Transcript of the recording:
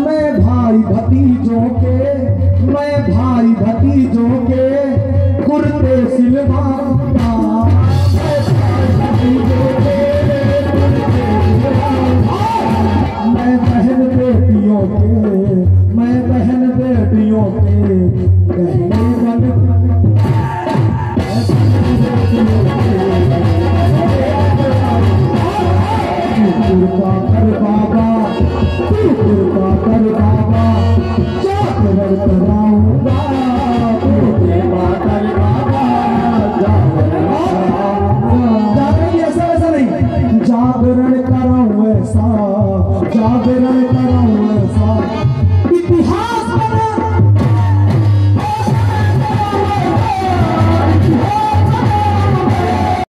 मैं भाई भतीजों के मैं भाई भतीजों के कुर्ते सिलवा जागरण करो जागरण करा